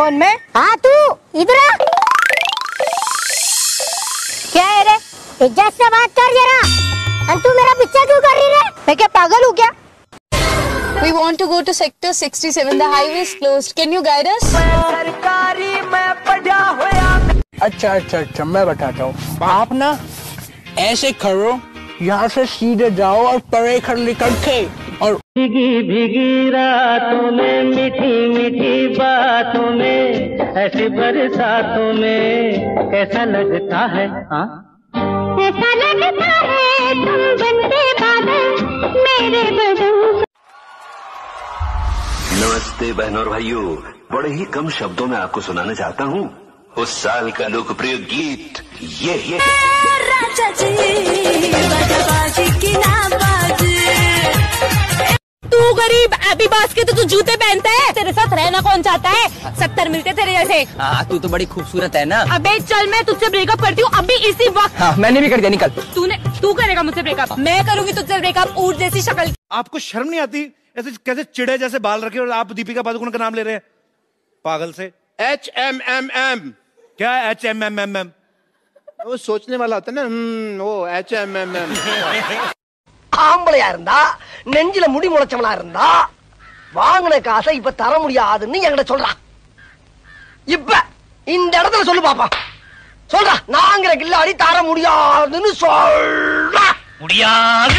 Phone में? हाँ तू इधर आ। क्या है रे? इज़्ज़त से बात कर जरा। और तू मेरा पीछा क्यों कर रही रे? मैं क्या पागल हूँ क्या? We want to go to sector 67. The highway is closed. Can you guide us? अच्छा अच्छा अच्छा मैं बताता हूँ। आप ना ऐसे करो यहाँ से सीधे जाओ और परे कर निकल के और भीगी भीगी रातों में मीठी मीठी बातों में ऐसी बरसातों में कैसा लगता है? हाँ? ऐसा लगता है तुम बनते बादल मेरे बदन नमस्ते बहनों और भाइयों बड़े ही कम शब्दों में आपको सुनाना चाहता हूँ। उस साल का लोकप्रिय गीत ये ये तू गरीब अभी बास के तो तू जूते पहनता है। तेरे साथ रहना कौन चाहता है? सत्तर मिलते तेरे जैसे। हाँ तू तो बड़ी खूबसूरत है ना। अबे चल मैं तुझसे ब्रेकअप करती हूँ। अभी इसी वक्त हाँ मैंने भी कर दिया निकल। तूने तू करेगा मुझसे ब्रेकअप मैं करूँगी तुझसे ब्रेकअप ऊट जैसी शक्ल। आपको शर्म नहीं आती? ऐसे कैसे चिड़े जैसे बाल रखे और आप दीपिका पादुकोण का नाम ले रहे हैं? पागल से। एच एम एम एम क्या एच एम एम एम एम वो सोचने वाला होता है ना हम्म, वो एच एम एम एम ஆம்பளையா இருந்தா நெஞ்சில முடி முளைச்சவனா இருந்தா வாங்கின காசை இப்ப தர முடியாதுன்னு என்கிட்ட சொல்றான் இப்ப இந்த இடத்துல சொல்லு பாப்பா. சொல்றா நாங்கிற கில்லாடி தர முடியாதுன்னு சொல்றா. முடியாது.